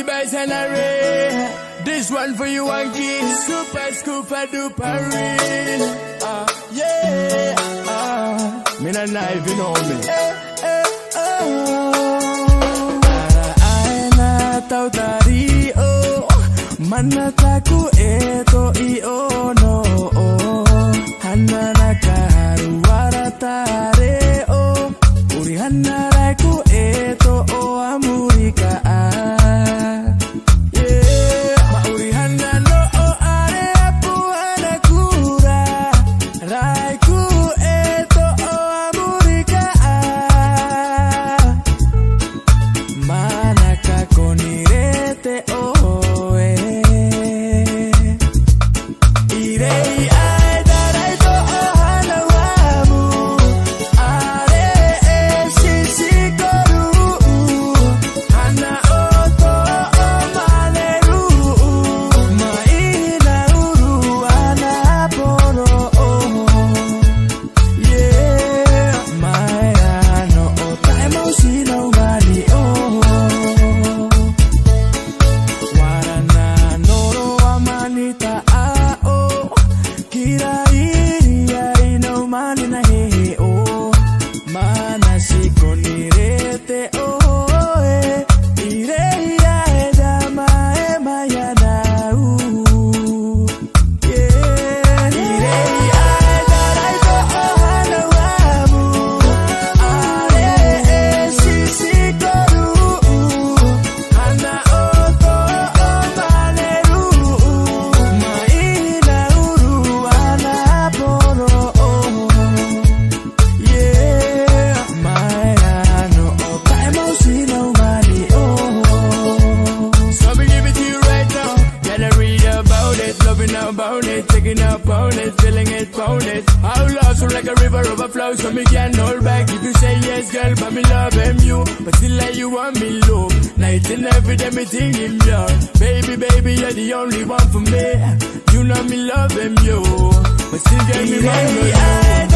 Boys and. This one for you and kiss. Super scooper duper real. Ah, yeah. Ah, me not knife, you know me. Eh, eh, aina tau tari oh. Mana taku eto i oh no oh. Waratare Kira loving about it Taking up on it, feeling it, pound it How love so like a river overflows So me can't hold back. If you say yes girl, but me love him you. But still like you want me love Night and every day me think him love Baby, baby, you're the only one for me. You know me love him you. But still get me no, you